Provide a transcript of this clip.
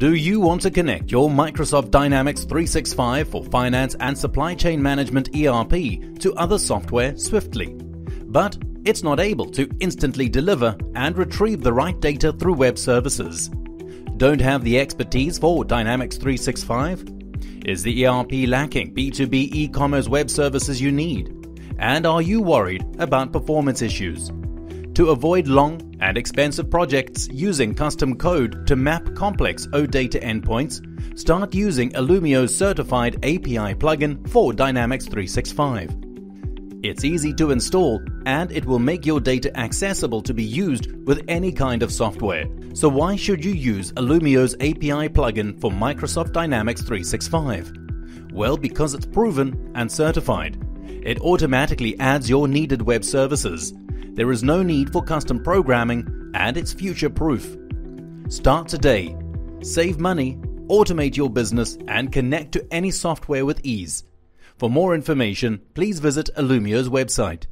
Do you want to connect your Microsoft Dynamics 365 for finance and supply chain management ERP to other software swiftly? But it's not able to instantly deliver and retrieve the right data through web services. Don't have the expertise for Dynamics 365? Is the ERP lacking B2B e commerce web services you need? And are you worried about performance issues? To avoid long and expensive projects using custom code to map complex OData endpoints, start using Alumio's certified API plugin for Dynamics 365. It's easy to install and it will make your data accessible to be used with any kind of software. So why should you use Alumio's API plugin for Microsoft Dynamics 365? Well, because it's proven and certified. It automatically adds your needed web services. There is no need for custom programming and it's future proof. Start today. Save money, automate your business, and connect to any software with ease. For more information, please visit Alumio's website.